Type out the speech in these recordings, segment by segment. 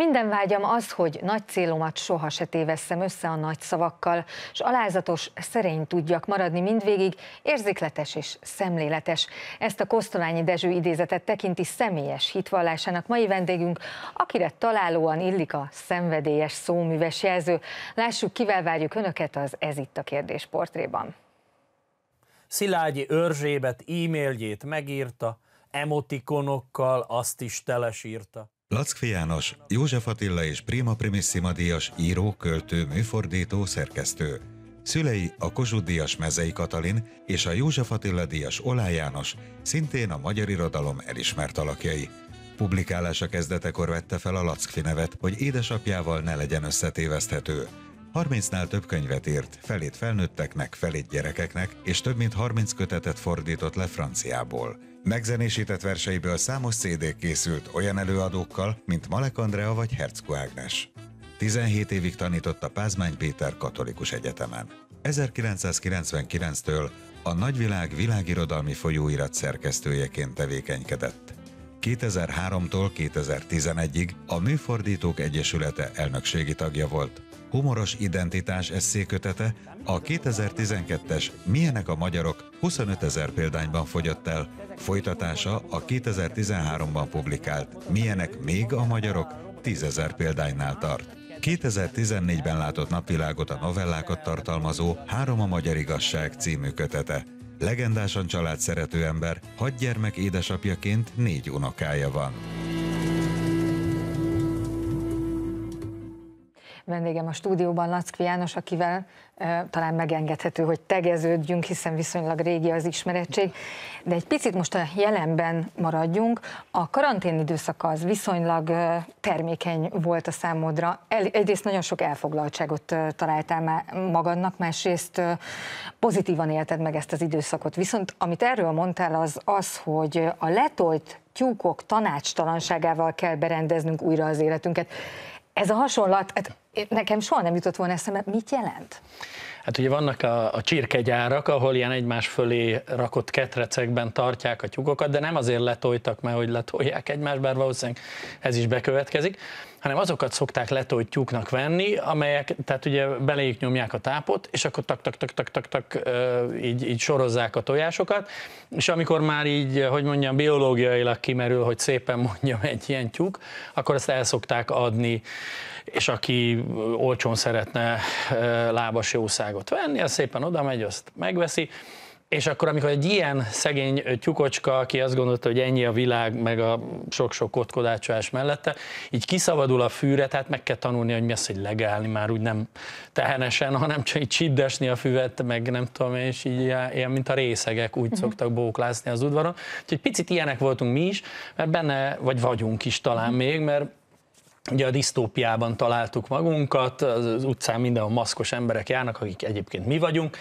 Minden vágyam az, hogy nagy célomat soha se tévesszem össze a nagy szavakkal, és alázatos, szerény tudjak maradni mindvégig, érzékletes és szemléletes. Ezt a Kosztolányi Dezső idézetet tekinti személyes hitvallásának mai vendégünk, akire találóan illik a szenvedélyes szóműves jelző. Lássuk, kivel várjuk Önöket az Ez itt a kérdés portréban. Szilágyi Örzsébet e-mailjét megírta, emotikonokkal azt is telesírta. Lackfi János, József Attila és Prima Primissima díjas író, költő, műfordító, szerkesztő. Szülei a Kossuth díjas Mezei Katalin és a József Attila díjas Olá János, szintén a magyar irodalom elismert alakjai. Publikálása kezdetekor vette fel a Lackfi nevet, hogy édesapjával ne legyen összetéveszthető. 30-nál több könyvet írt, felét felnőtteknek, felét gyerekeknek, és több mint 30 kötetet fordított le franciából. Megzenésített verseiből számos CD készült olyan előadókkal, mint Malek Andrea vagy Herzko Ágnes. 17 évig tanított a Pázmány Péter Katolikus Egyetemen. 1999-től a Nagyvilág világirodalmi folyóirat szerkesztőjeként tevékenykedett. 2003-tól 2011-ig a Műfordítók Egyesülete elnökségi tagja volt. Humoros identitás eszékötete a 2012-es Milyenek a magyarok 25 ezer példányban fogyott el, folytatása a 2013-ban publikált Milyenek még a magyarok 10 ezer példánynál tart. 2014-ben látott napvilágot a novellákat tartalmazó Három a magyar igazság című kötete. Legendásan család szerető ember, hat gyermek édesapjaként négy unokája van. Vendégem a stúdióban Lackvi János, akivel talán megengedhető, hogy tegeződjünk, hiszen viszonylag régi az ismerettség. De egy picit most a jelenben maradjunk. A karantén időszak az viszonylag termékeny volt a számodra. El, egyrészt nagyon sok elfoglaltságot e, találtál már magadnak, másrészt pozitívan élted meg ezt az időszakot. Viszont amit erről mondtál, az az, hogy a letolt tyúkok tanácstalanságával kell berendeznünk újra az életünket. Ez a hasonlat, hát nekem soha nem jutott volna eszembe, mit jelent? Hát ugye vannak a, a csirkegyárak, ahol ilyen egymás fölé rakott ketrecekben tartják a tyúkokat, de nem azért letoltak, mert hogy letolják egymást, bár valószínűleg ez is bekövetkezik, hanem azokat szokták letolt tyúknak venni, amelyek, tehát ugye beléjük nyomják a tápot, és akkor tak, tak, tak, tak, tak, tak így, így sorozzák a tojásokat, és amikor már így, hogy mondjam, biológiailag kimerül, hogy szépen mondjam egy ilyen tyúk, akkor ezt el szokták adni és aki olcsón szeretne lábas jószágot venni, az szépen oda megy, azt megveszi, és akkor, amikor egy ilyen szegény tyukocska, aki azt gondolta, hogy ennyi a világ, meg a sok-sok kotkodácsolás mellette, így kiszabadul a fűre, tehát meg kell tanulni, hogy mi az, hogy legálni már úgy nem tehenesen, hanem csak így csiddesni a füvet, meg nem tudom, és így ilyen, mint a részegek, úgy uh-huh. szoktak bóklászni az udvaron. Úgyhogy picit ilyenek voltunk mi is, mert benne, vagy vagyunk is talán uh-huh. még, mert Ugye a disztópiában találtuk magunkat, az utcán mindenhol maszkos emberek járnak, akik egyébként mi vagyunk,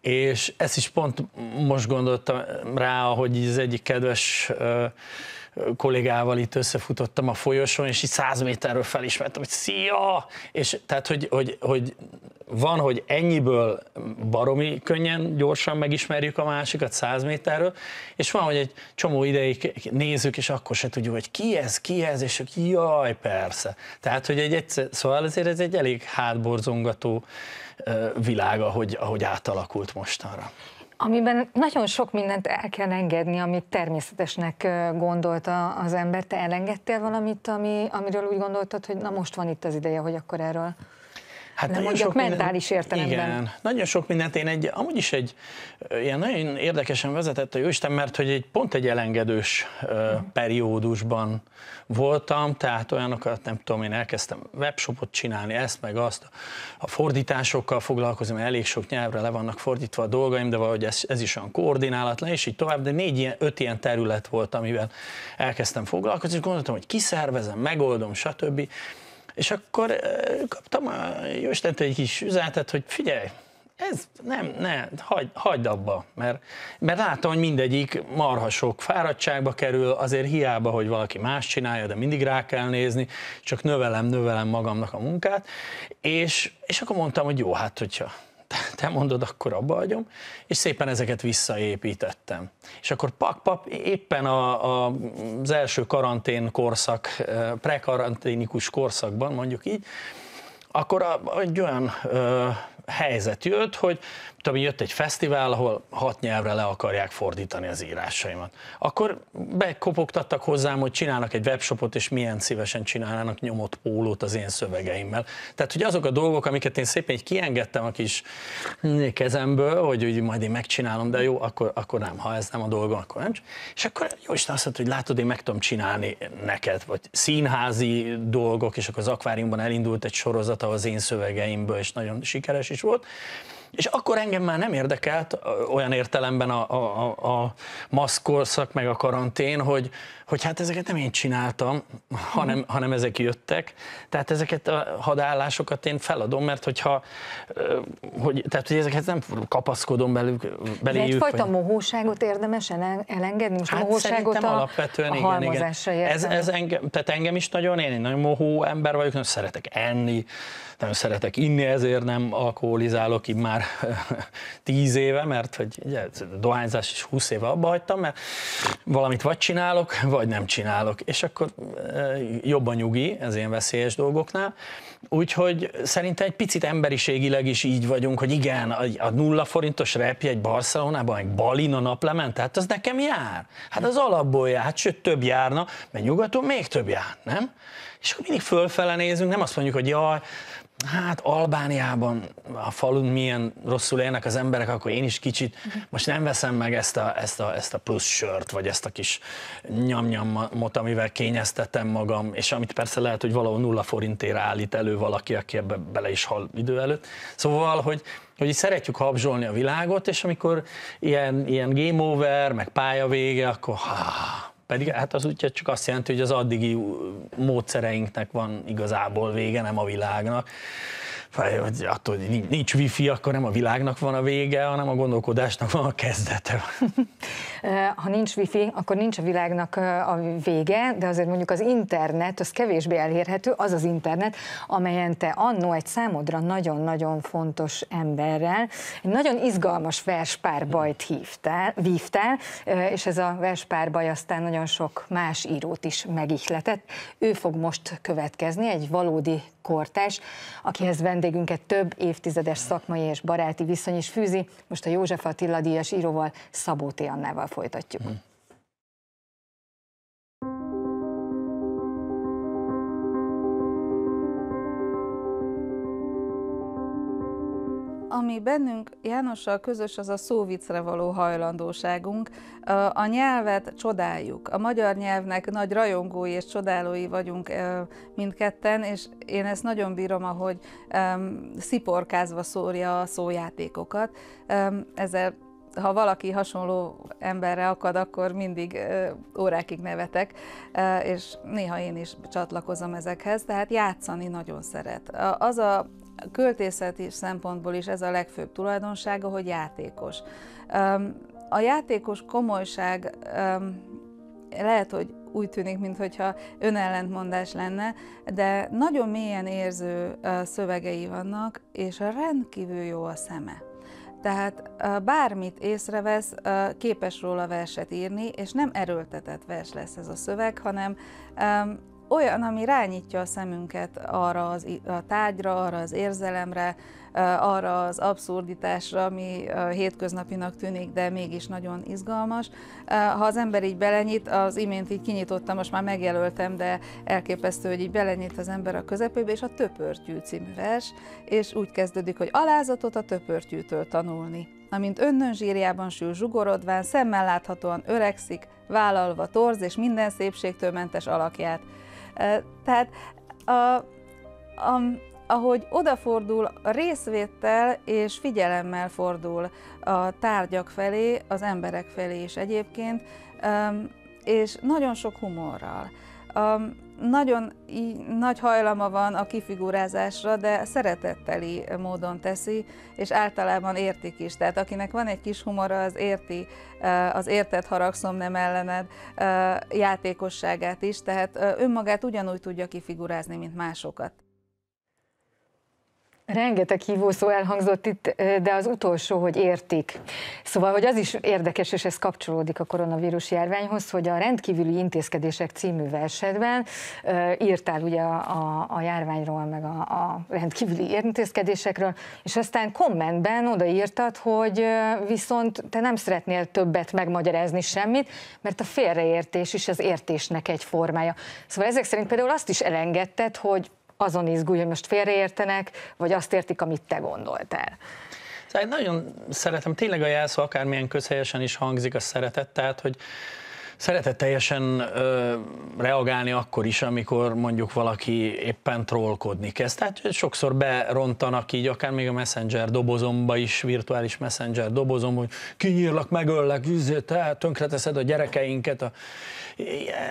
és ezt is pont most gondoltam rá, hogy az egyik kedves kollégával itt összefutottam a folyosón, és így száz méterről felismertem, hogy szia! És tehát, hogy, hogy, hogy van, hogy ennyiből baromi könnyen, gyorsan megismerjük a másikat száz méterről, és van, hogy egy csomó ideig nézzük, és akkor se tudjuk, hogy ki ez, ki ez, és jaj, persze. Tehát, hogy egy egyszer, szóval ezért ez egy elég hátborzongató világ, ahogy, ahogy átalakult mostanra amiben nagyon sok mindent el kell engedni, amit természetesnek gondolta az ember. Te elengedtél valamit, ami, amiről úgy gondoltad, hogy na most van itt az ideje, hogy akkor erről Hát nem mondjak mentális minden, értelemben. Igen, nagyon sok mindent én egy, amúgy is egy ilyen nagyon érdekesen vezetett a Jóisten, mert hogy egy pont egy elengedős uh, periódusban voltam, tehát olyanokat nem tudom, én elkezdtem webshopot csinálni, ezt meg azt, a fordításokkal foglalkozom, mert elég sok nyelvre le vannak fordítva a dolgaim, de valahogy ez, ez is olyan koordinálatlan, és így tovább, de négy ilyen, öt ilyen terület volt, amivel elkezdtem foglalkozni, és gondoltam, hogy kiszervezem, megoldom, stb. És akkor kaptam a Jóistentől egy kis üzenetet, hogy figyelj, ez nem, ne, hagyd, hagyd abba, mert, mert látom, hogy mindegyik marha sok fáradtságba kerül, azért hiába, hogy valaki más csinálja, de mindig rá kell nézni, csak növelem, növelem magamnak a munkát, és, és akkor mondtam, hogy jó, hát hogyha te mondod, akkor abba hagyom, és szépen ezeket visszaépítettem. És akkor pak-pak, éppen a, a, az első karantén korszak, prekaranténikus korszakban, mondjuk így, akkor egy olyan helyzet jött, hogy tudom, jött egy fesztivál, ahol hat nyelvre le akarják fordítani az írásaimat. Akkor bekopogtattak hozzám, hogy csinálnak egy webshopot, és milyen szívesen csinálnának nyomott pólót az én szövegeimmel. Tehát, hogy azok a dolgok, amiket én szépen így kiengedtem a kis kezemből, hogy úgy majd én megcsinálom, de jó, akkor, akkor nem, ha ez nem a dolgom, akkor nem. És akkor jó Isten azt mondta, hogy látod, én meg tudom csinálni neked, vagy színházi dolgok, és akkor az akváriumban elindult egy sorozat az én szövegeimből, és nagyon sikeres is volt. És akkor engem már nem érdekelt olyan értelemben a, a, a maszkorszak, meg a karantén, hogy, hogy hát ezeket nem én csináltam, hanem, mm. hanem ezek jöttek. Tehát ezeket a hadállásokat én feladom, mert hogyha, hogy, tehát, hogy ezeket nem kapaszkodom belük, beléjük. De egyfajta vagy... mohóságot érdemes elengedni? Most hát a mohóságot a, alapvetően a igen, igen. Ez, ez engem, tehát engem is nagyon, én egy nagyon mohó ember vagyok, nagyon szeretek enni, nagyon szeretek inni, ezért nem alkoholizálok így már tíz éve, mert hogy ugye, dohányzás is húsz éve abba hagytam, mert valamit vagy csinálok, vagy nem csinálok, és akkor jobban nyugi ez ilyen veszélyes dolgoknál. Úgyhogy szerintem egy picit emberiségileg is így vagyunk, hogy igen, a nulla forintos repje egy Barcelonában, egy Balin a naplement, tehát az nekem jár. Hát az alapból jár, hát sőt több járna, mert nyugaton még több jár, nem? És akkor mindig fölfele nézünk, nem azt mondjuk, hogy jaj, hát Albániában a falun milyen rosszul élnek az emberek, akkor én is kicsit most nem veszem meg ezt a, ezt a, ezt a plusz sört, vagy ezt a kis nyamnyamot, amivel kényeztetem magam, és amit persze lehet, hogy valahol nulla forintért állít elő valaki, aki ebbe bele is hal idő előtt. Szóval, hogy, hogy így szeretjük habzsolni a világot, és amikor ilyen, ilyen game over, meg pálya vége, akkor ha, pedig hát az úgy csak azt jelenti, hogy az addigi módszereinknek van igazából vége, nem a világnak hogy attól, hogy nincs wifi, akkor nem a világnak van a vége, hanem a gondolkodásnak van a kezdete. ha nincs wifi, akkor nincs a világnak a vége, de azért mondjuk az internet, az kevésbé elérhető, az az internet, amelyen te annó egy számodra nagyon-nagyon fontos emberrel egy nagyon izgalmas verspárbajt hívtál, vívtál, és ez a verspárbaj aztán nagyon sok más írót is megihletett. Ő fog most következni, egy valódi kortás, akihez vendégünket több évtizedes szakmai és baráti viszony is fűzi. Most a József Attila díjas íróval, Szabó T. Annával folytatjuk. Hmm. Ami bennünk Jánossal közös, az a szóvicre való hajlandóságunk. A nyelvet csodáljuk. A magyar nyelvnek nagy rajongói és csodálói vagyunk mindketten, és én ezt nagyon bírom, ahogy sziporkázva szórja a szójátékokat. Ezzel ha valaki hasonló emberre akad, akkor mindig órákig nevetek, és néha én is csatlakozom ezekhez, tehát játszani nagyon szeret. Az a költészeti szempontból is ez a legfőbb tulajdonsága, hogy játékos. A játékos komolyság lehet, hogy úgy tűnik, mintha önellentmondás lenne, de nagyon mélyen érző szövegei vannak, és rendkívül jó a szeme. Tehát bármit észrevesz, képes róla verset írni, és nem erőltetett vers lesz ez a szöveg, hanem olyan, ami rányítja a szemünket arra az, a tárgyra, arra az érzelemre, arra az abszurditásra, ami hétköznapinak tűnik, de mégis nagyon izgalmas. Ha az ember így belenyit, az imént így kinyitottam, most már megjelöltem, de elképesztő, hogy így belenyit az ember a közepébe, és a Töpörtyű című vers, és úgy kezdődik, hogy alázatot a töpörtyűtől tanulni. Amint önnön zsírjában sül zsugorodván, szemmel láthatóan öregszik, vállalva torz és minden szépségtől mentes alakját. Tehát a, a, ahogy odafordul a részvétel és figyelemmel fordul a tárgyak felé, az emberek felé is egyébként, és nagyon sok humorral. Nagyon nagy hajlama van a kifigurázásra, de szeretetteli módon teszi, és általában értik is. Tehát akinek van egy kis humora, az érti az érted haragszom nem ellened játékosságát is, tehát önmagát ugyanúgy tudja kifigurázni, mint másokat. Rengeteg hívószó elhangzott itt, de az utolsó, hogy értik. Szóval, hogy az is érdekes, és ez kapcsolódik a koronavírus járványhoz, hogy a rendkívüli intézkedések című versedben írtál ugye a, a, a járványról, meg a, a rendkívüli intézkedésekről, és aztán kommentben odaírtad, hogy viszont te nem szeretnél többet megmagyarázni semmit, mert a félreértés is az értésnek egy formája. Szóval ezek szerint például azt is elengedted, hogy azon izgulj, hogy most félreértenek, vagy azt értik, amit te gondoltál. Szóval nagyon szeretem, tényleg a jelszó akármilyen közhelyesen is hangzik a szeretet, tehát hogy szeretetteljesen ö, reagálni akkor is, amikor mondjuk valaki éppen trollkodni kezd. Tehát sokszor berontanak így, akár még a messenger dobozomba is, virtuális messenger dobozom, hogy kinyírlak, megöllek, te tönkreteszed a gyerekeinket, a,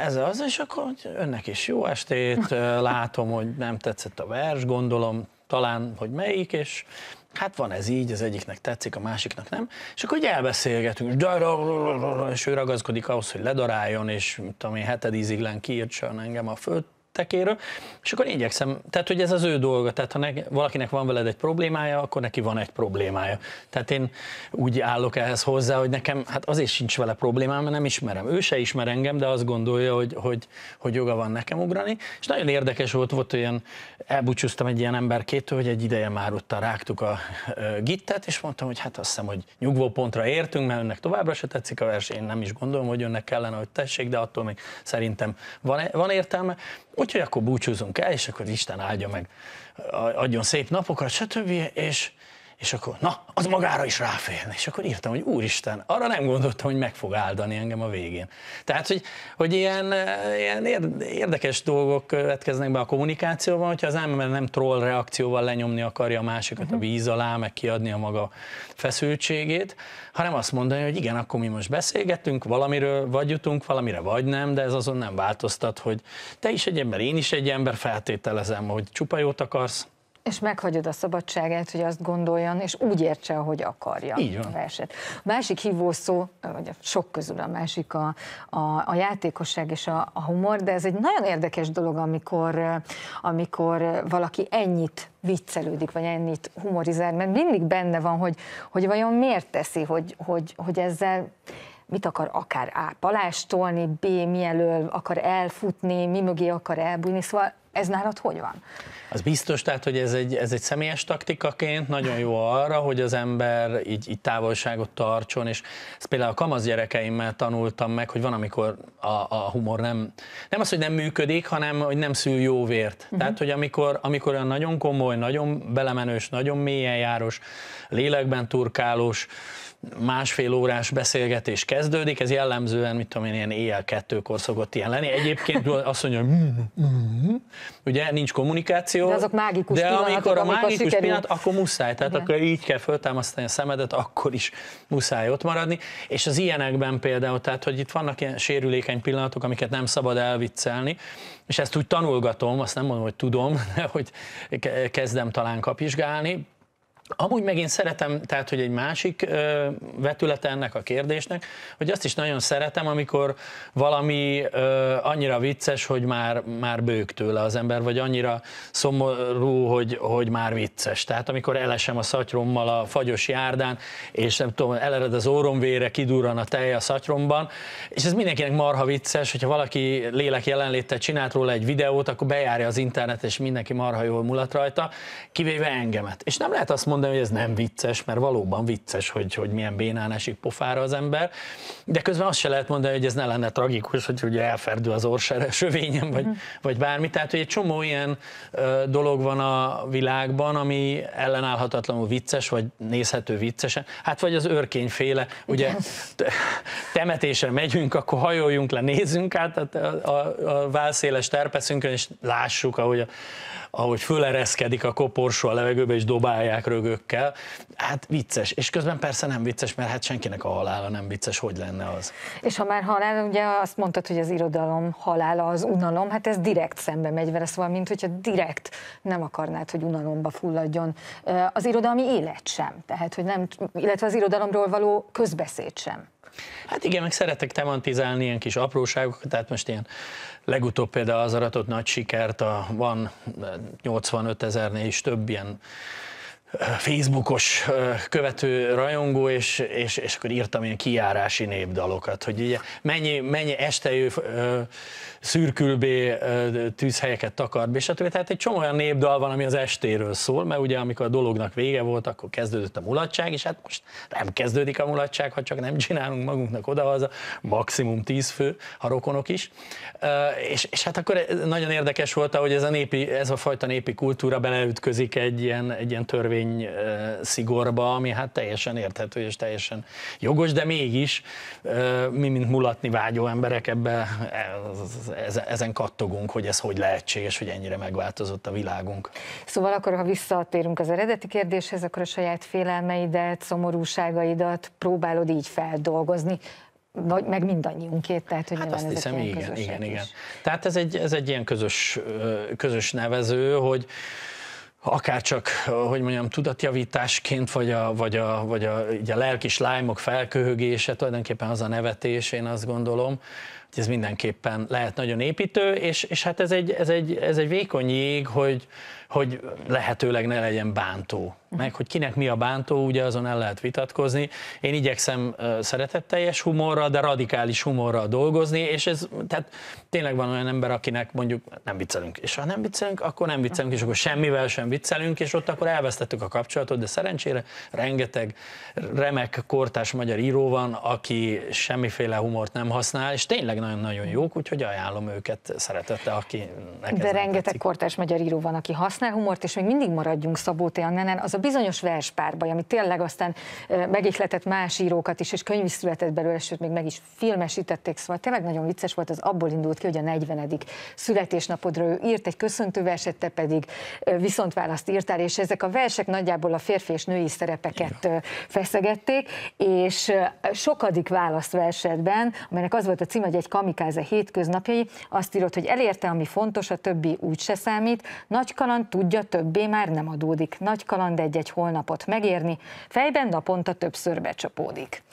ez az, és akkor önnek is jó estét, látom, hogy nem tetszett a vers, gondolom, talán, hogy melyik, és hát van ez így, az egyiknek tetszik, a másiknak nem, és akkor úgy elbeszélgetünk, és ő ragaszkodik ahhoz, hogy ledaráljon, és mit tudom én, hetedízig len kiírtsan engem a föld tekéről, és akkor igyekszem, tehát hogy ez az ő dolga, tehát ha ne, valakinek van veled egy problémája, akkor neki van egy problémája. Tehát én úgy állok ehhez hozzá, hogy nekem hát azért sincs vele problémám, mert nem ismerem. Ő se ismer engem, de azt gondolja, hogy, hogy, hogy joga van nekem ugrani. És nagyon érdekes volt, volt olyan, elbúcsúztam egy ilyen emberkétől, hogy egy ideje már ott rágtuk a gittet, és mondtam, hogy hát azt hiszem, hogy nyugvó pontra értünk, mert önnek továbbra se tetszik a vers, én nem is gondolom, hogy önnek kellene, hogy tessék, de attól még szerintem van, van értelme. Úgyhogy akkor búcsúzunk el, és akkor Isten áldja meg, adjon szép napokat, stb. És, és akkor, na, az magára is ráférne. És akkor írtam, hogy úristen, arra nem gondoltam, hogy meg fog áldani engem a végén. Tehát, hogy, hogy ilyen, ilyen érdekes dolgok következnek be a kommunikációban, hogyha az ember nem troll reakcióval lenyomni akarja a másikat uh-huh. a víz alá, meg kiadni a maga feszültségét, hanem azt mondani, hogy igen, akkor mi most beszélgetünk, valamiről vagy jutunk, valamire vagy nem, de ez azon nem változtat, hogy te is egy ember, én is egy ember, feltételezem, hogy csupa jót akarsz, és meghagyod a szabadságát, hogy azt gondoljon, és úgy értse, ahogy akarja Így van. a verset. A másik hívószó, vagy a sok közül a másik a, a, a játékosság és a, a humor, de ez egy nagyon érdekes dolog, amikor, amikor valaki ennyit viccelődik, vagy ennyit humorizál, mert mindig benne van, hogy, hogy vajon miért teszi, hogy, hogy, hogy ezzel mit akar akár A. palástolni, B. mielől akar elfutni, mi mögé akar elbújni, szóval ez nálad hogy van? Az biztos, tehát, hogy ez egy, ez egy személyes taktikaként nagyon jó arra, hogy az ember így, így távolságot tartson, és ezt például a kamasz gyerekeimmel tanultam meg, hogy van, amikor a, a humor nem, nem az, hogy nem működik, hanem hogy nem szül jó vért. Uh-huh. Tehát, hogy amikor, amikor olyan nagyon komoly, nagyon belemenős, nagyon mélyen járos, lélekben turkálós, másfél órás beszélgetés kezdődik, ez jellemzően, mit tudom én, ilyen éjjel kettőkor szokott ilyen lenni. Egyébként azt mondja, mm, mm, mm, ugye nincs kommunikáció. De azok mágikus De amikor a mágikus pillanat, akkor muszáj, tehát Igen. akkor így kell föltámasztani a szemedet, akkor is muszáj ott maradni. És az ilyenekben például, tehát hogy itt vannak ilyen sérülékeny pillanatok, amiket nem szabad elviccelni, és ezt úgy tanulgatom, azt nem mondom, hogy tudom, de hogy kezdem talán kapizsgálni, Amúgy meg én szeretem, tehát hogy egy másik ö, vetülete ennek a kérdésnek, hogy azt is nagyon szeretem, amikor valami ö, annyira vicces, hogy már, már bők tőle az ember, vagy annyira szomorú, hogy, hogy már vicces. Tehát amikor elesem a szatyrommal a fagyos járdán, és nem tudom, elered az óromvére, kidurran a tej a szatyromban, és ez mindenkinek marha vicces, hogyha valaki lélek jelenléte csinált róla egy videót, akkor bejárja az internet, és mindenki marha jól mulat rajta, kivéve engemet. És nem lehet azt mondani, mondani, hogy ez nem vicces, mert valóban vicces, hogy, hogy milyen bénán esik pofára az ember, de közben azt se lehet mondani, hogy ez ne lenne tragikus, hogy ugye elferdül az orsövényem, vagy, uh-huh. vagy bármi. Tehát, hogy egy csomó ilyen ö, dolog van a világban, ami ellenállhatatlanul vicces, vagy nézhető viccesen. Hát vagy az őrkényféle, ugye temetésre megyünk, akkor hajoljunk le, nézzünk át a, a, a válszéles terpeszünkön, és lássuk, ahogy a, ahogy fölereszkedik a koporsó a levegőbe, és dobálják rögökkel. Hát vicces, és közben persze nem vicces, mert hát senkinek a halála nem vicces, hogy lenne az. És ha már halál, ugye azt mondtad, hogy az irodalom halála az unalom, hát ez direkt szembe megy vele, szóval mint hogyha direkt nem akarnád, hogy unalomba fulladjon az irodalmi élet sem, tehát hogy nem, illetve az irodalomról való közbeszéd sem. Hát igen, meg szeretek tematizálni ilyen kis apróságokat, tehát most ilyen legutóbb például az aratott nagy sikert, a, van 85 ezernél is több ilyen Facebookos követő rajongó, és, és, és akkor írtam ilyen kiárási népdalokat, hogy ugye mennyi, mennyi estejű szürkülbé tűzhelyeket takart be, stb. Tehát egy csomó olyan népdal van, ami az estéről szól, mert ugye amikor a dolognak vége volt, akkor kezdődött a mulatság, és hát most nem kezdődik a mulatság, ha csak nem csinálunk magunknak odahaza, maximum tíz fő, a rokonok is. És, és hát akkor nagyon érdekes volt, hogy ez a, népi, ez a fajta népi kultúra beleütközik egy ilyen, egy ilyen törvény szigorba, ami hát teljesen érthető és teljesen jogos, de mégis mi, mint mulatni vágyó emberek ebbe ezen kattogunk, hogy ez hogy lehetséges, hogy ennyire megváltozott a világunk. Szóval akkor, ha visszatérünk az eredeti kérdéshez, akkor a saját félelmeidet, szomorúságaidat próbálod így feldolgozni, vagy meg mindannyiunkét, tehát hogy hát azt hiszem, igen, igen, igen. Tehát ez egy, ez egy ilyen közös, közös nevező, hogy, akár csak, hogy mondjam, tudatjavításként, vagy a, vagy a, vagy a, a lelki slájmok felköhögése, tulajdonképpen az a nevetés, én azt gondolom, hogy ez mindenképpen lehet nagyon építő, és, és hát ez egy, ez, egy, ez egy vékony jég, hogy, hogy lehetőleg ne legyen bántó. Meg hogy kinek mi a bántó, ugye azon el lehet vitatkozni. Én igyekszem szeretetteljes humorra, de radikális humorral dolgozni, és ez, tehát tényleg van olyan ember, akinek mondjuk nem viccelünk, és ha nem viccelünk, akkor nem viccelünk, és akkor semmivel sem viccelünk, és ott akkor elvesztettük a kapcsolatot, de szerencsére rengeteg remek kortás magyar író van, aki semmiféle humort nem használ, és tényleg nagyon-nagyon jók, úgyhogy ajánlom őket szeretettel, aki De rengeteg tetszik. kortás magyar író van, aki használ humort, és még mindig maradjunk Szabó T. Annenen, az a bizonyos verspárbaj, ami tényleg aztán megihletett más írókat is, és könyv is született belőle, sőt még meg is filmesítették, szóval tényleg nagyon vicces volt, az abból indult ki, hogy a 40. születésnapodra ő írt egy köszöntő verset, te pedig viszont választ írtál, és ezek a versek nagyjából a férfi és női szerepeket ja. feszegették, és sokadik választversetben, amelynek az volt a cím, hogy egy kamikáze hétköznapjai, azt írott, hogy elérte, ami fontos, a többi úgy se számít, nagy kaland tudja, többé már nem adódik. Nagy kaland egy-egy holnapot megérni, fejben naponta többször becsapódik.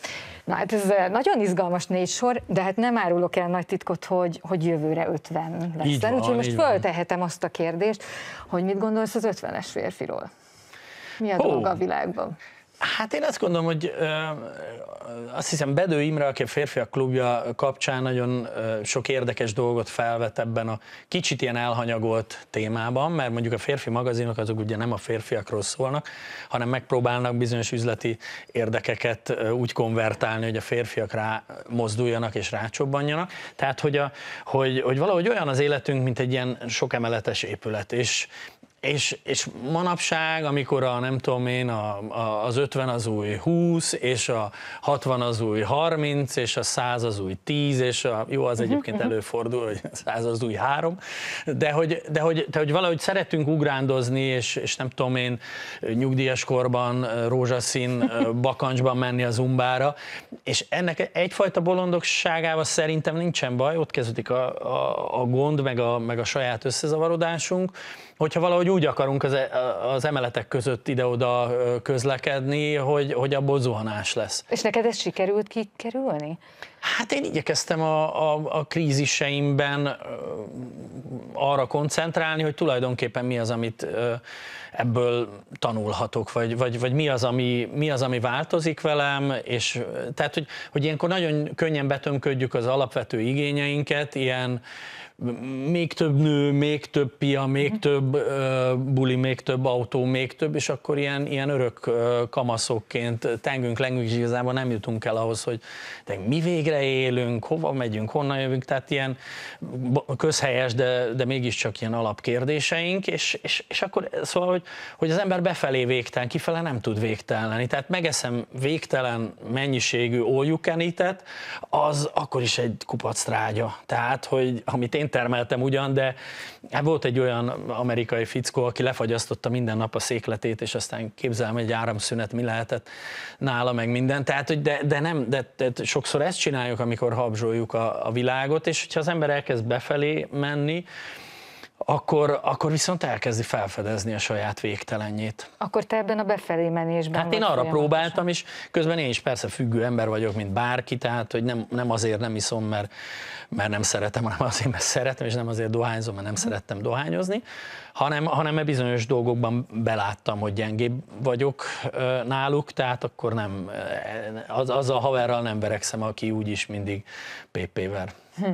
Na hát ez eh, nagyon izgalmas négy sor, de hát nem árulok el nagy titkot, hogy, hogy jövőre 50 lesz. Úgyhogy most föltehetem azt a kérdést, hogy mit gondolsz az 50-es férfiról? Mi a oh. dolga a világban? Hát én azt gondolom, hogy ö, azt hiszem Bedő Imre, aki a férfiak klubja kapcsán nagyon ö, sok érdekes dolgot felvet ebben a kicsit ilyen elhanyagolt témában, mert mondjuk a férfi magazinok azok ugye nem a férfiakról szólnak, hanem megpróbálnak bizonyos üzleti érdekeket ö, úgy konvertálni, hogy a férfiak rá mozduljanak és rácsobbanjanak. Tehát, hogy, a, hogy, hogy valahogy olyan az életünk, mint egy ilyen sok emeletes épület, és és, és manapság, amikor a nem tudom én, a, a, az 50 az új 20, és a 60 az új 30, és a 100 az új 10, és a, jó, az egyébként előfordul, hogy 100 az új 3, de hogy, de hogy, de hogy valahogy szeretünk ugrándozni, és, és nem tudom én, nyugdíjas korban, rózsaszín bakancsban menni az umbára, és ennek egyfajta bolondogságával szerintem nincsen baj, ott kezdődik a, a, a gond, meg a, meg a saját összezavarodásunk, hogyha valahogy úgy akarunk az, e, az emeletek között ide-oda közlekedni, hogy, hogy abból zuhanás lesz. És neked ez sikerült kikerülni? Hát én igyekeztem a, a, a kríziseimben arra koncentrálni, hogy tulajdonképpen mi az, amit ebből tanulhatok, vagy, vagy, vagy mi, az, ami, mi az, ami változik velem, és tehát, hogy, hogy ilyenkor nagyon könnyen betömködjük az alapvető igényeinket, ilyen még több nő, még több pia, még uh-huh. több buli, még több autó, még több, és akkor ilyen, ilyen örök kamaszokként tengünk, lengünk, és igazából nem jutunk el ahhoz, hogy de mi végre élünk, hova megyünk, honnan jövünk, tehát ilyen közhelyes, de, de mégiscsak ilyen alapkérdéseink, és, és, és akkor szóval, hogy, hogy az ember befelé végtelen, kifele nem tud végtelen lenni, tehát megeszem végtelen mennyiségű all az akkor is egy kupac trágya. Tehát, hogy amit én én termeltem ugyan, de hát volt egy olyan amerikai fickó, aki lefagyasztotta minden nap a székletét, és aztán képzelem egy áramszünet mi lehetett nála, meg minden. Tehát, hogy de, de nem, de, de sokszor ezt csináljuk, amikor habzsoljuk a, a világot, és hogyha az ember elkezd befelé menni, akkor, akkor viszont elkezdi felfedezni a saját végtelenjét. Akkor te ebben a befelé menésben Hát én arra próbáltam, és közben én is persze függő ember vagyok, mint bárki, tehát hogy nem, nem azért nem iszom, mert, mert nem szeretem, hanem azért, mert szeretem, és nem azért dohányzom, mert nem szerettem dohányozni, hanem, hanem bizonyos dolgokban beláttam, hogy gyengébb vagyok náluk, tehát akkor nem, az, az a haverral nem verekszem, aki úgyis mindig PP-ver. Hm.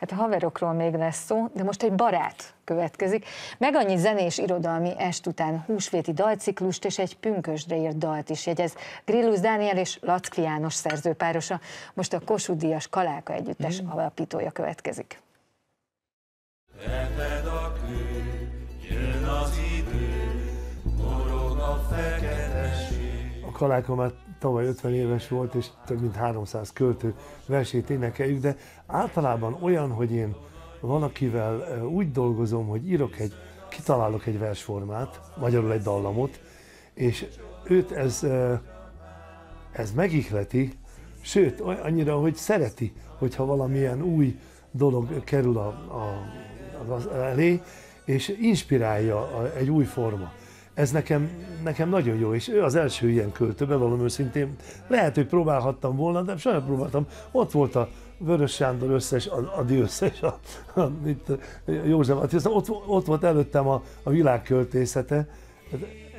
Hát a haverokról még lesz szó, de most egy barát következik. Meg annyi zenés irodalmi est után húsvéti dalciklust és egy pünkösdre írt dalt is jegyez. Grillus Dániel és Lackvi János szerzőpárosa. Most a Kossuth Kaláka együttes mm. alapítója következik. Reped a kő, jön az idő, a A Kaláka már tavaly 50 éves volt, és több mint 300 költő versét énekeljük, de általában olyan, hogy én van, akivel úgy dolgozom, hogy írok egy, kitalálok egy versformát, magyarul egy dallamot, és őt ez, ez megihleti, sőt, annyira, hogy szereti, hogyha valamilyen új dolog kerül a, a, az elé, és inspirálja egy új forma. Ez nekem, nekem nagyon jó, és ő az első ilyen költő, bevallom őszintén. Lehet, hogy próbálhattam volna, de sajnos próbáltam. Ott volt a Vörös Sándor összes, a, a összes, a, a, itt, József Attila, ott, ott volt előttem a, a világ költészete,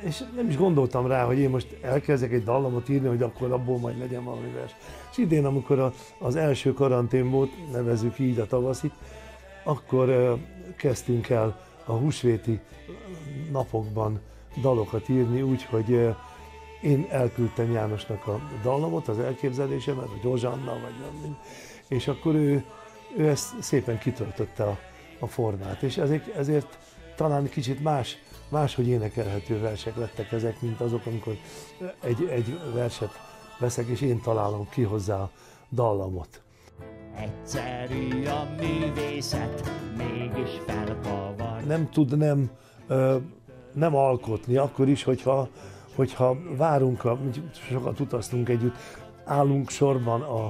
és nem is gondoltam rá, hogy én most elkezdek egy dallamot írni, hogy akkor abból majd legyen valami vers. És idén, amikor a, az első karantén volt, nevezük így a tavaszit, akkor uh, kezdtünk el a húsvéti napokban dalokat írni, úgyhogy én elküldtem Jánosnak a dallamot, az elképzelésemet, vagy Zsozsanna, vagy nem, és akkor ő, ő ezt szépen kitöltötte a, a formát, és ezért, ezért talán kicsit más, máshogy énekelhető versek lettek ezek, mint azok, amikor egy, egy verset veszek, és én találom ki hozzá a dallamot. Egyszerű a művészet, mégis felkavar. Nem tud nem, nem alkotni, akkor is, hogyha, hogyha várunk, a, sokat utaztunk együtt, állunk sorban a,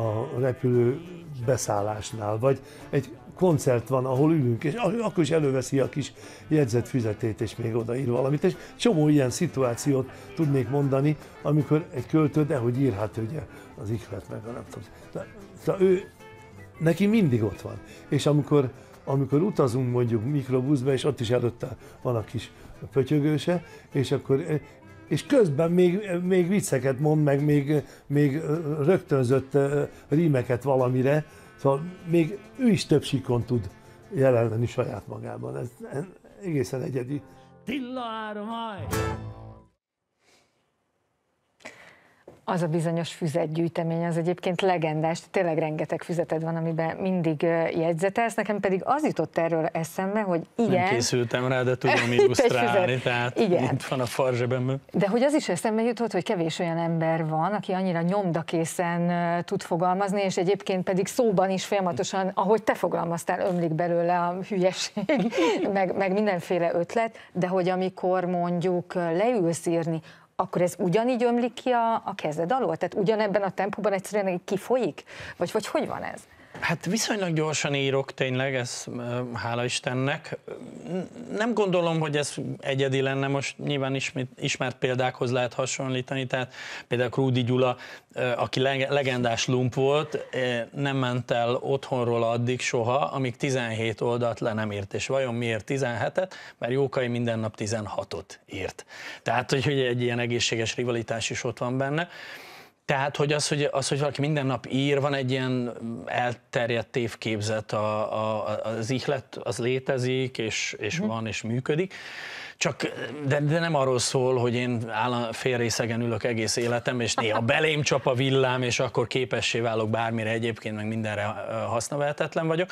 a repülő beszállásnál, vagy egy koncert van, ahol ülünk, és akkor is előveszi a kis jegyzetfüzetét, és még odaír valamit, és csomó ilyen szituációt tudnék mondani, amikor egy költő, de hogy írhat ugye az ihlet meg nem tudom. De, de ő, neki mindig ott van. És amikor, amikor utazunk mondjuk mikrobuszba, és ott is előtte van a kis pötyögőse, és akkor és közben még, még vicceket mond, meg még, még rögtönzött rímeket valamire, szóval még ő is több sikon tud jelenni saját magában. Ez, egészen egyedi. Tilla Ármaj! Az a bizonyos füzetgyűjtemény, az egyébként legendás, tényleg rengeteg füzeted van, amiben mindig jegyzetelsz, nekem pedig az jutott erről eszembe, hogy igen. Nem készültem rá, de tudom illusztrálni, tehát igen. itt van a farzsebemben. De hogy az is eszembe jutott, hogy kevés olyan ember van, aki annyira nyomdakészen tud fogalmazni, és egyébként pedig szóban is folyamatosan, ahogy te fogalmaztál, ömlik belőle a hülyeség, meg, meg mindenféle ötlet, de hogy amikor mondjuk leülsz írni, akkor ez ugyanígy ömlik ki a, a kezed alól? Tehát ugyanebben a tempóban egyszerűen kifolyik? Vagy, vagy hogy van ez? Hát viszonylag gyorsan írok tényleg, ez hála Istennek. Nem gondolom, hogy ez egyedi lenne, most nyilván ismét, ismert példákhoz lehet hasonlítani, tehát például Krúdi Gyula, aki legendás lump volt, nem ment el otthonról addig soha, amíg 17 oldalt le nem írt. És vajon miért 17-et? Mert Jókai minden nap 16-ot írt. Tehát, hogy egy ilyen egészséges rivalitás is ott van benne. Tehát, hogy az, hogy az, hogy valaki minden nap ír, van egy ilyen elterjedt tévképzet, a, a, az ihlet az létezik, és, és uh-huh. van, és működik. Csak, de, de nem arról szól, hogy én állam, félrészegen ülök egész életem, és néha belém csap a villám, és akkor képessé válok bármire egyébként, meg mindenre hasznavehetetlen vagyok,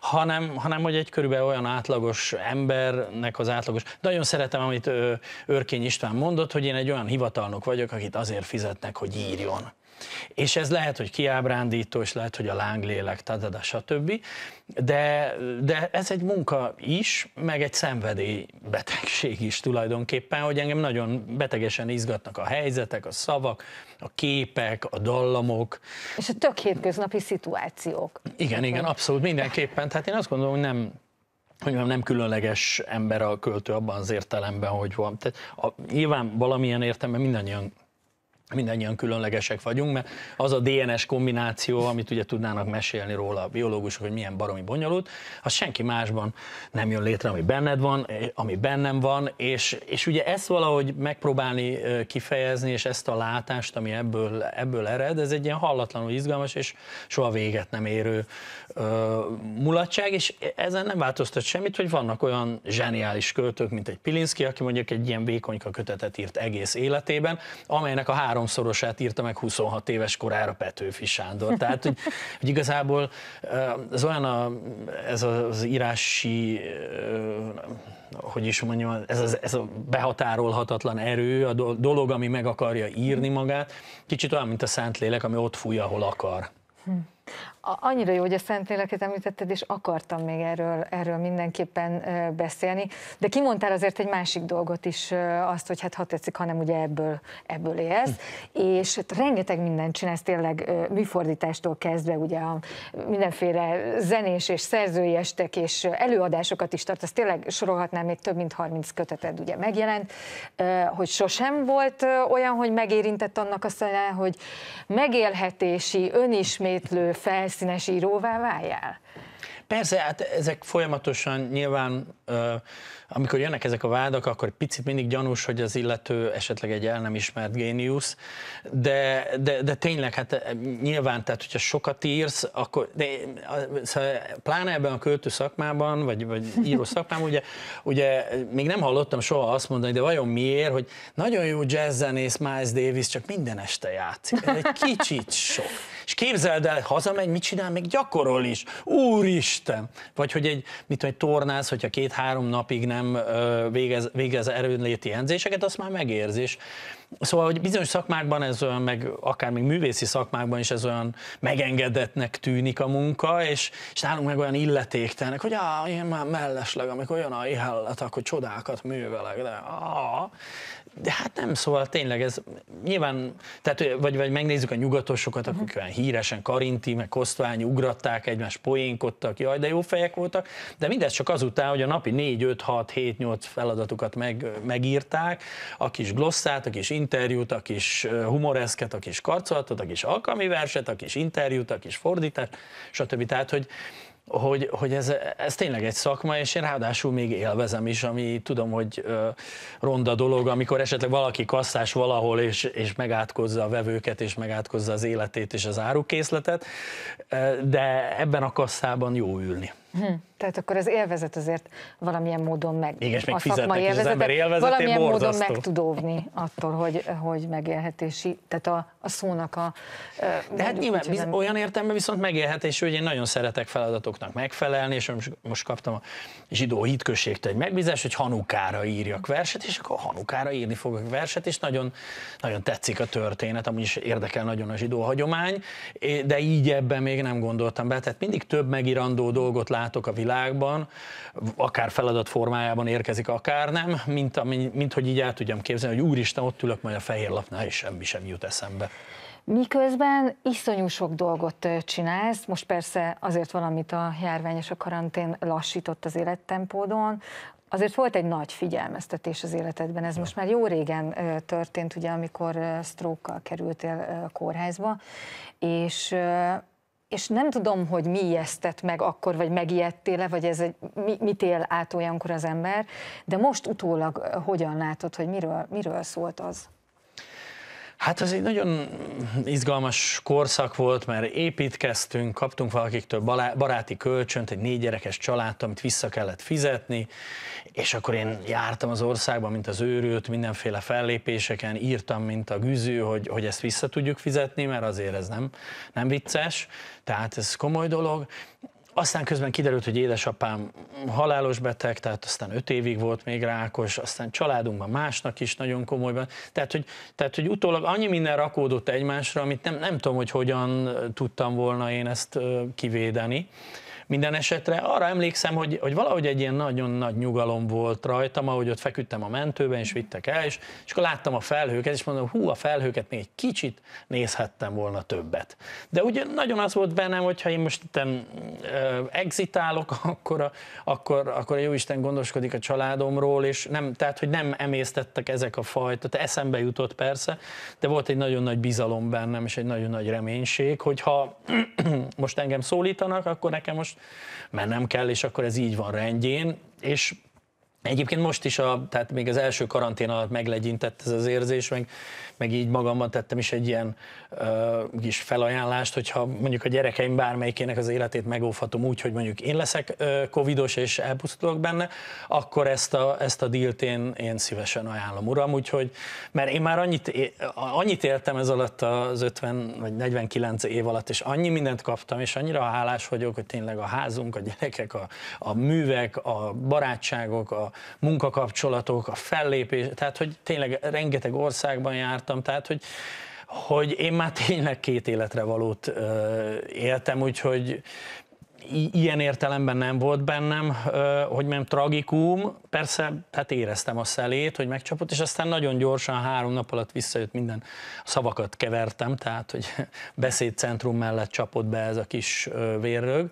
hanem, hanem hogy egy körülbelül olyan átlagos embernek az átlagos. Nagyon szeretem, amit Örkény István mondott, hogy én egy olyan hivatalnok vagyok, akit azért fizetnek, hogy írjon. És ez lehet, hogy kiábrándító, és lehet, hogy a lánglélek, tadada, stb. De, de ez egy munka is, meg egy szenvedélybetegség is tulajdonképpen, hogy engem nagyon betegesen izgatnak a helyzetek, a szavak, a képek, a dallamok. És a tök hétköznapi szituációk. Igen, igen, abszolút mindenképpen. Tehát én azt gondolom, hogy nem, hogy nem különleges ember a költő abban az értelemben, hogy van. Tehát a, nyilván valamilyen értelemben mindannyian mindannyian különlegesek vagyunk, mert az a DNS kombináció, amit ugye tudnának mesélni róla a biológusok, hogy milyen baromi bonyolult, az senki másban nem jön létre, ami benned van, ami bennem van, és, és ugye ezt valahogy megpróbálni kifejezni, és ezt a látást, ami ebből, ebből ered, ez egy ilyen hallatlanul izgalmas, és soha véget nem érő uh, mulatság, és ezen nem változtat semmit, hogy vannak olyan zseniális költők, mint egy Pilinszki, aki mondjuk egy ilyen vékonyka kötetet írt egész életében, amelynek a három háromszorosát írta meg 26 éves korára Petőfi Sándor. Tehát, hogy, hogy igazából ez olyan a, ez az írási hogy is mondjam, ez, az, ez a behatárolhatatlan erő, a dolog, ami meg akarja írni magát, kicsit olyan, mint a Szentlélek, ami ott fúj, ahol akar. Annyira jó, hogy a Szentléleket említetted, és akartam még erről, erről mindenképpen beszélni, de kimondtál azért egy másik dolgot is, azt, hogy hát ha tetszik, hanem ugye ebből, ebből élsz, hm. és hát rengeteg mindent csinálsz tényleg műfordítástól kezdve, ugye a mindenféle zenés és szerzői estek és előadásokat is tartasz, tényleg sorolhatnám, még több mint 30 köteted ugye megjelent, hogy sosem volt olyan, hogy megérintett annak a szene, hogy megélhetési, önismétlő felsz felszínes íróvá váljál? Persze, hát ezek folyamatosan nyilván, amikor jönnek ezek a vádak, akkor picit mindig gyanús, hogy az illető esetleg egy el nem ismert géniusz, de, de, de tényleg, hát nyilván, tehát hogyha sokat írsz, akkor, de, szóval, pláne ebben a költő szakmában, vagy, vagy író szakmában, ugye, ugye még nem hallottam soha azt mondani, de vajon miért, hogy nagyon jó jazzzenész Miles Davis, csak minden este játszik. Ez egy kicsit sok. És képzeld el, hazamegy, mit csinál, még gyakorol is. Úristen! Vagy hogy egy, mit egy tornász, hogyha két-három napig nem végez, végez erőnléti enzéseket, azt már megérzés. Szóval, hogy bizonyos szakmákban ez olyan, meg akár még művészi szakmákban is ez olyan megengedetnek tűnik a munka, és, és nálunk meg olyan illetéktelnek, hogy ah, én már mellesleg, amikor olyan a éhellet, akkor csodákat művelek, de ah, de hát nem, szóval tényleg ez nyilván, tehát, vagy, vagy megnézzük a nyugatosokat, akik uh-huh. olyan híresen Karinti, meg Kosztvány ugratták, egymás poénkodtak, jaj, de jó fejek voltak, de mindez csak azután, hogy a napi 4, 5, 6, 7, 8 feladatukat meg, megírták, a kis glosszát, a kis interjút, a kis humoreszket, a kis karcolatot, a kis alkalmi verset, a kis interjút, a kis fordítást, stb. Tehát, hogy, hogy, hogy ez, ez tényleg egy szakma, és én ráadásul még élvezem is, ami tudom, hogy ronda dolog, amikor esetleg valaki kasszás valahol, és, és megátkozza a vevőket, és megátkozza az életét és az árukészletet, de ebben a kasszában jó ülni. Hm. Tehát akkor az élvezet azért valamilyen módon meg... Igen, és még fizetnek, és az ember Valamilyen módon meg tud óvni attól, hogy, hogy megélhetési, tehát a, a szónak a... De hát nyilván úgy, nem... olyan értelemben viszont megélhetési, hogy én nagyon szeretek feladatoknak megfelelni, és most, most kaptam a zsidó hitközségtől egy megbízást, hogy Hanukára írjak verset, és akkor Hanukára írni fogok verset, és nagyon, nagyon tetszik a történet, amúgy is érdekel nagyon a zsidó hagyomány, de így ebben még nem gondoltam be, tehát mindig több megírandó dolgot látok a világban, akár feladat formájában érkezik, akár nem, mint, mint hogy így el tudjam képzelni, hogy úristen, ott ülök majd a fehér lapnál, és semmi sem jut eszembe. Miközben iszonyú sok dolgot csinálsz, most persze azért valamit a járvány és a karantén lassított az élettempódon, azért volt egy nagy figyelmeztetés az életedben, ez most már jó régen történt, ugye, amikor stroke kerültél kórházba, és és nem tudom, hogy mi ijesztett meg akkor, vagy megijedtél-e, vagy ez egy, mi, mit él át olyankor az ember, de most utólag hogyan látod, hogy miről, miről szólt az? Hát ez egy nagyon izgalmas korszak volt, mert építkeztünk, kaptunk valakiktől baráti kölcsönt, egy négy gyerekes család, amit vissza kellett fizetni, és akkor én jártam az országban, mint az őrült, mindenféle fellépéseken, írtam, mint a güzű, hogy, hogy ezt vissza tudjuk fizetni, mert azért ez nem, nem vicces, tehát ez komoly dolog, aztán közben kiderült, hogy édesapám halálos beteg, tehát aztán öt évig volt még rákos, aztán családunkban másnak is nagyon komolyban. Tehát, hogy, tehát, hogy utólag annyi minden rakódott egymásra, amit nem, nem tudom, hogy hogyan tudtam volna én ezt kivédeni. Minden esetre arra emlékszem, hogy, hogy valahogy egy ilyen nagyon nagy nyugalom volt rajtam, ahogy ott feküdtem a mentőben, és vittek el, és, és akkor láttam a felhőket, és mondom, hú, a felhőket még egy kicsit nézhettem volna többet. De ugye nagyon az volt bennem, hogyha én most itt exitálok, akkor a, akkor, akkor a Jóisten gondoskodik a családomról, és nem, tehát, hogy nem emésztettek ezek a fajta, tehát eszembe jutott persze, de volt egy nagyon nagy bizalom bennem, és egy nagyon nagy reménység, hogyha most engem szólítanak, akkor nekem most mennem kell, és akkor ez így van rendjén, és Egyébként most is, a, tehát még az első karantén alatt meglegyintett ez az érzés, meg, meg így magamban tettem is egy ilyen uh, kis felajánlást, hogyha mondjuk a gyerekeim bármelyikének az életét megóvhatom úgy, hogy mondjuk én leszek uh, covidos és elpusztulok benne, akkor ezt a, ezt a dílt én, én szívesen ajánlom, uram, úgyhogy, mert én már annyit, annyit éltem ez alatt az 50 vagy 49 év alatt, és annyi mindent kaptam, és annyira hálás vagyok, hogy tényleg a házunk, a gyerekek, a, a művek, a barátságok, a munkakapcsolatok, a fellépés, tehát hogy tényleg rengeteg országban jártam, tehát hogy hogy én már tényleg két életre valót ö, éltem, úgyhogy ilyen értelemben nem volt bennem, hogy nem tragikum, persze hát éreztem a szelét, hogy megcsapott, és aztán nagyon gyorsan, három nap alatt visszajött minden, szavakat kevertem, tehát hogy beszédcentrum mellett csapott be ez a kis vérrög,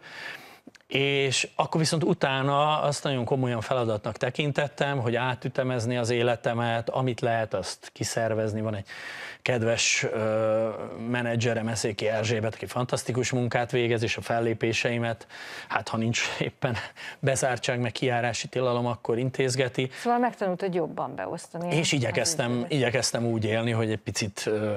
és akkor viszont utána azt nagyon komolyan feladatnak tekintettem, hogy átütemezni az életemet, amit lehet, azt kiszervezni. Van egy kedves ö, menedzserem, Eszéki Erzsébet, aki fantasztikus munkát végez, és a fellépéseimet, hát ha nincs éppen bezártság, meg kiárási tilalom, akkor intézgeti. Szóval megtanultad jobban beosztani. És igyekeztem, igyekeztem úgy élni, hogy egy picit ö,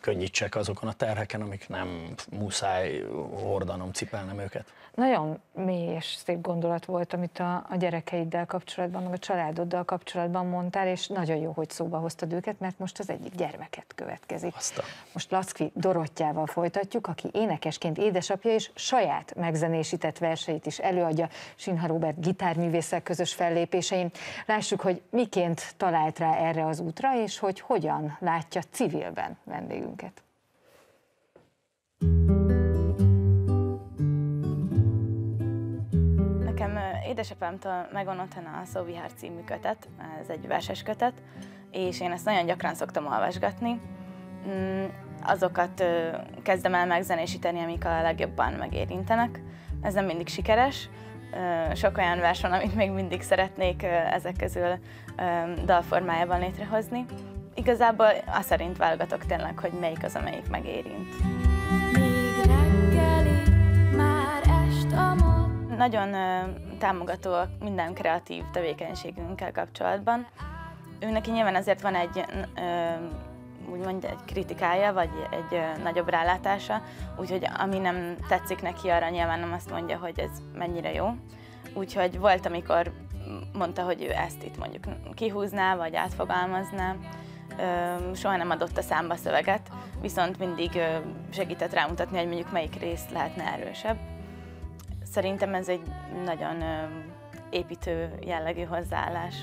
könnyítsek azokon a terheken, amik nem muszáj hordanom, cipelnem őket. Nagyon mély és szép gondolat volt, amit a, a gyerekeiddel kapcsolatban, meg a családoddal kapcsolatban mondtál, és nagyon jó, hogy szóba hoztad őket, mert most az egyik gyermeket következik. Aztán. Most Lackvi Dorottyával folytatjuk, aki énekesként édesapja és saját megzenésített verseit is előadja Sinha Robert gitárművészek közös fellépésein. Lássuk, hogy miként talált rá erre az útra, és hogy hogyan látja civilben vendégünket. Édesapámtól megvan otthon a Szóvihár című kötet, ez egy verses kötet, és én ezt nagyon gyakran szoktam olvasgatni. Mm, azokat kezdem el megzenésíteni, amik a legjobban megérintenek. Ez nem mindig sikeres, sok olyan vers van, amit még mindig szeretnék ezek közül dalformájában létrehozni. Igazából azt szerint válogatok tényleg, hogy melyik az, amelyik megérint. Még reggeli, már est Nagyon támogató minden kreatív tevékenységünkkel kapcsolatban. Ő neki nyilván ezért van egy úgymond egy kritikája, vagy egy nagyobb rálátása, úgyhogy ami nem tetszik neki, arra nyilván nem azt mondja, hogy ez mennyire jó. Úgyhogy volt, amikor mondta, hogy ő ezt itt mondjuk kihúzná, vagy átfogalmazná. Soha nem adott a számba szöveget, viszont mindig segített rámutatni, hogy mondjuk melyik rész lehetne erősebb. Szerintem ez egy nagyon építő jellegű hozzáállás.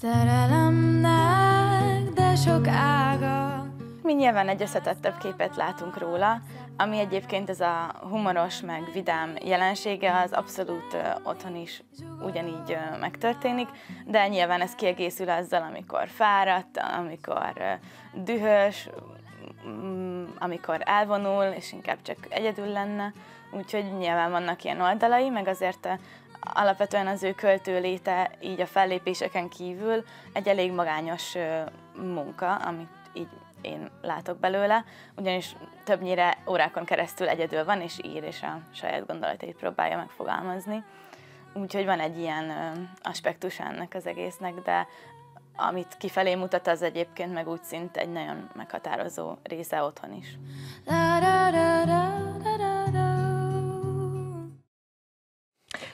Szerelemnek, de sok ága. Mi nyilván egy összetettebb képet látunk róla, ami egyébként ez a humoros, meg vidám jelensége az abszolút otthon is ugyanígy megtörténik, de nyilván ez kiegészül azzal, amikor fáradt, amikor dühös, amikor elvonul, és inkább csak egyedül lenne, úgyhogy nyilván vannak ilyen oldalai, meg azért alapvetően az ő költő léte így a fellépéseken kívül egy elég magányos munka, amit így én látok belőle, ugyanis többnyire órákon keresztül egyedül van, és ír, és a saját gondolatait próbálja megfogalmazni. Úgyhogy van egy ilyen aspektus ennek az egésznek, de amit kifelé mutat, az egyébként meg úgy szint egy nagyon meghatározó része otthon is. Da, da, da, da, da, da,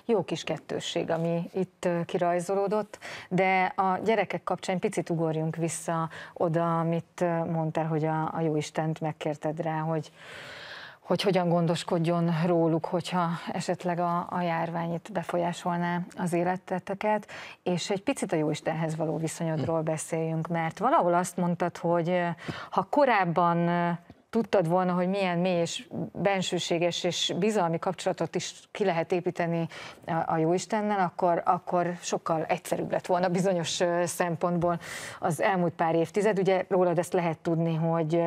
jó kis kettősség, ami itt kirajzolódott, de a gyerekek kapcsán picit ugorjunk vissza oda, amit mondtál, hogy a, a Jóistent megkérted rá, hogy, hogy hogyan gondoskodjon róluk, hogyha esetleg a, a járvány itt befolyásolná az életeteket, és egy picit a Jóistenhez való viszonyodról beszéljünk, mert valahol azt mondtad, hogy ha korábban tudtad volna, hogy milyen mély és bensőséges és bizalmi kapcsolatot is ki lehet építeni a Jóistennel, akkor, akkor sokkal egyszerűbb lett volna bizonyos szempontból az elmúlt pár évtized. Ugye rólad ezt lehet tudni, hogy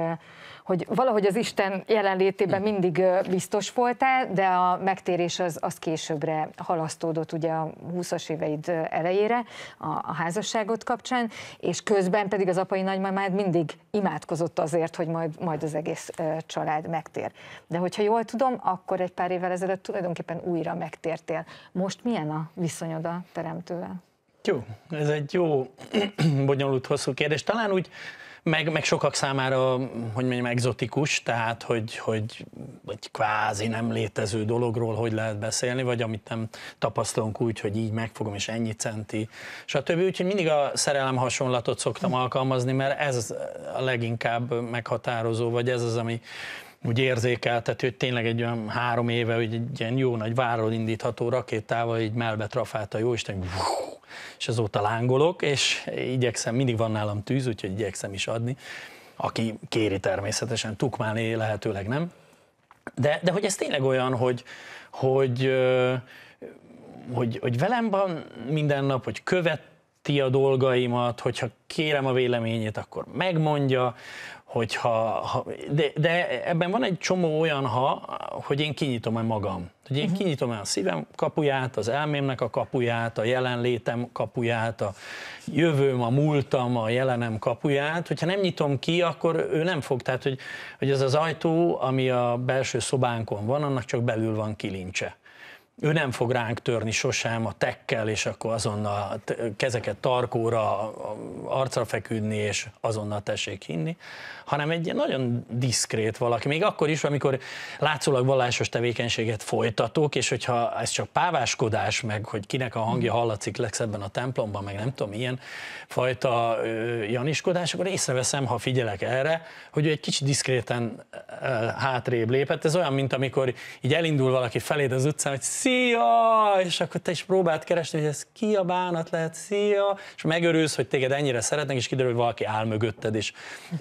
hogy valahogy az Isten jelenlétében mindig biztos voltál, de a megtérés az, az későbbre halasztódott ugye a 20-as éveid elejére a, a házasságot kapcsán, és közben pedig az apai nagymamád mindig imádkozott azért, hogy majd, majd az egész család megtér. De hogyha jól tudom, akkor egy pár évvel ezelőtt tulajdonképpen újra megtértél. Most milyen a viszonyod a teremtővel? Jó, ez egy jó, bonyolult, hosszú kérdés. Talán úgy meg, meg sokak számára, hogy mondjam, egzotikus, tehát hogy, hogy egy kvázi nem létező dologról hogy lehet beszélni, vagy amit nem tapasztalunk úgy, hogy így megfogom, és ennyi centi, stb. Úgyhogy mindig a szerelem hasonlatot szoktam alkalmazni, mert ez a leginkább meghatározó, vagy ez az, ami úgy érzékeltető, hogy tényleg egy olyan három éve, hogy egy ilyen jó nagy váról indítható rakétával így melbe trafált a jóisten, és azóta lángolok, és igyekszem, mindig van nálam tűz, úgyhogy igyekszem is adni. Aki kéri természetesen, tukmálni lehetőleg nem. De, de hogy ez tényleg olyan, hogy, hogy, hogy, hogy velem van minden nap, hogy követi a dolgaimat, hogyha kérem a véleményét, akkor megmondja, hogyha, ha, de, de ebben van egy csomó olyan ha, hogy én kinyitom a magam. Hogy én uh-huh. kinyitom a szívem kapuját, az elmémnek a kapuját, a jelenlétem kapuját, a jövőm, a múltam, a jelenem kapuját. Hogyha nem nyitom ki, akkor ő nem fog. Tehát, hogy, hogy ez az ajtó, ami a belső szobánkon van, annak csak belül van kilincse ő nem fog ránk törni sosem a tekkel, és akkor azonnal kezeket tarkóra, arcra feküdni, és azonnal tessék hinni, hanem egy nagyon diszkrét valaki. Még akkor is, amikor látszólag vallásos tevékenységet folytatok, és hogyha ez csak páváskodás, meg hogy kinek a hangja hallatszik legszebben a templomban, meg nem tudom, ilyen fajta janiskodás, akkor észreveszem, ha figyelek erre, hogy ő egy kicsit diszkréten hátrébb lépett. Ez olyan, mint amikor így elindul valaki feléd az utcán, hogy szia, és akkor te is próbált keresni, hogy ez ki a bánat lehet, szia, és megörülsz, hogy téged ennyire szeretnek, és kiderül, hogy valaki áll mögötted, és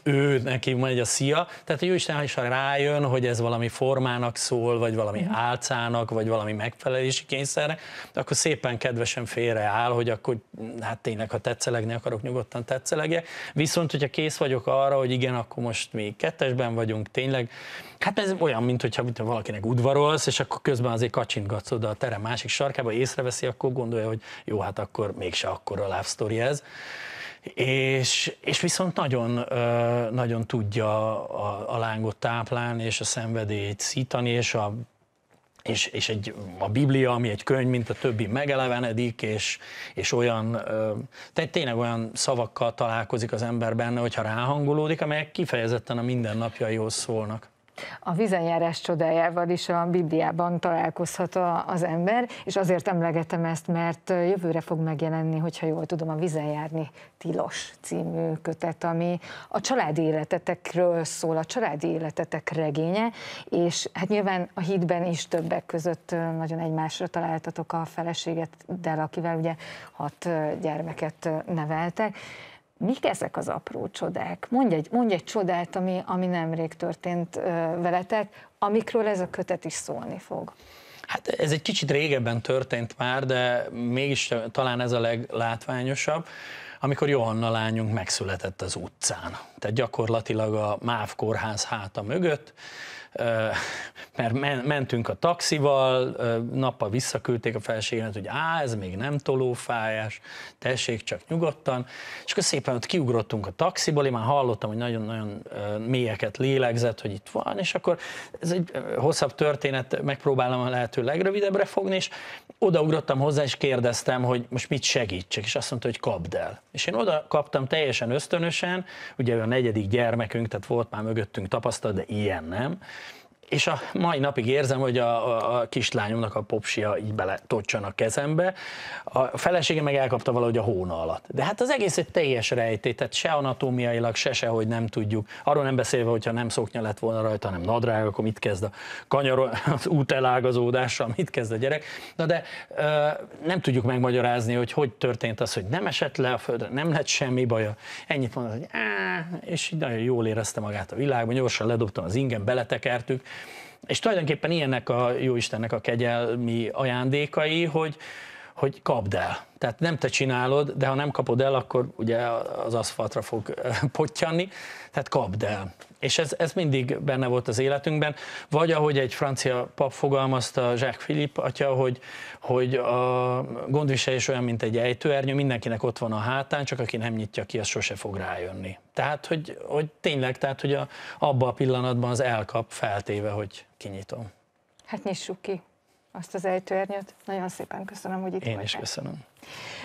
ő neki megy a szia. Tehát hogy ő is is rájön, hogy ez valami formának szól, vagy valami uh-huh. álcának, vagy valami megfelelési kényszerre, akkor szépen kedvesen félreáll, hogy akkor hát tényleg, ha tetszelegni akarok, nyugodtan tetszelegjek. Viszont, hogyha kész vagyok arra, hogy igen, akkor most mi kettesben vagyunk, tényleg Hát ez olyan, mint hogyha valakinek udvarolsz, és akkor közben azért kacsintgatsz oda a terem másik sarkába, észreveszi, akkor gondolja, hogy jó, hát akkor mégse akkor a love story ez. És, és viszont nagyon, nagyon tudja a, a lángot táplálni, és a szenvedélyt szítani, és a és, és egy, a Biblia, ami egy könyv, mint a többi megelevenedik, és, és olyan, tehát tényleg olyan szavakkal találkozik az ember benne, hogyha ráhangolódik, amelyek kifejezetten a mindennapjaihoz szólnak. A vizenjárás csodájával is a Bibliában találkozhat az ember, és azért emlegetem ezt, mert jövőre fog megjelenni, hogyha jól tudom, a Vizenjárni tilos című kötet, ami a családi életetekről szól, a családi életetek regénye, és hát nyilván a hídben is többek között nagyon egymásra találtatok a feleséget, de akivel ugye hat gyermeket neveltek. Mik ezek az apró csodák? Mondj egy, mondj egy csodát, ami, ami nemrég történt veletek, amikről ez a kötet is szólni fog. Hát ez egy kicsit régebben történt már, de mégis talán ez a leglátványosabb amikor Johanna lányunk megszületett az utcán. Tehát gyakorlatilag a MÁV kórház háta mögött, mert mentünk a taxival, nappal visszaküldték a felségemet, hogy á, ez még nem tolófájás, tessék csak nyugodtan, és akkor szépen ott kiugrottunk a taxiból, én már hallottam, hogy nagyon-nagyon mélyeket lélegzett, hogy itt van, és akkor ez egy hosszabb történet, megpróbálom a lehető legrövidebbre fogni, és odaugrottam hozzá, és kérdeztem, hogy most mit segítsek, és azt mondta, hogy kapd el. És én oda kaptam teljesen ösztönösen, ugye a negyedik gyermekünk, tehát volt már mögöttünk tapasztalat, de ilyen nem, és a mai napig érzem, hogy a, a, kislányomnak a popsia így bele tocsan a kezembe. A felesége meg elkapta valahogy a hóna alatt. De hát az egész egy teljes rejtély, tehát se anatómiailag, se sehogy nem tudjuk. Arról nem beszélve, hogyha nem szoknya lett volna rajta, hanem nadrág, akkor mit kezd a kanyar, az útelágazódással, mit kezd a gyerek. Na de ö, nem tudjuk megmagyarázni, hogy hogy történt az, hogy nem esett le a földre, nem lett semmi baja. Ennyit mondott, hogy Á, és így nagyon jól érezte magát a világban, gyorsan ledobtam az ingen, beletekertük, és tulajdonképpen ilyenek a Jóistennek a kegyelmi ajándékai, hogy, hogy kapd el. Tehát nem te csinálod, de ha nem kapod el, akkor ugye az aszfaltra fog pottyanni, tehát kapd el. És ez, ez mindig benne volt az életünkben. Vagy ahogy egy francia pap fogalmazta, Jacques Philippe atya, hogy, hogy a gondviselés olyan, mint egy ejtőernyő, mindenkinek ott van a hátán, csak aki nem nyitja ki, az sose fog rájönni. Tehát, hogy, hogy tényleg, tehát, hogy a, abban a pillanatban az elkap feltéve, hogy kinyitom. Hát nyissuk ki azt az ejtőernyőt. Nagyon szépen köszönöm, hogy itt Én voltál. is köszönöm.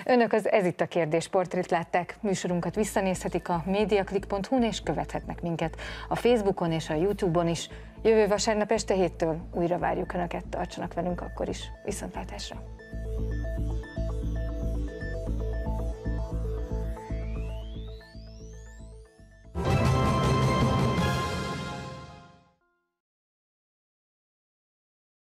Önök az Ez itt a kérdés portrét látták, műsorunkat visszanézhetik a mediaclick.hu-n, és követhetnek minket a Facebookon és a Youtube-on is. Jövő vasárnap este héttől újra várjuk Önöket, tartsanak velünk akkor is. Viszontlátásra!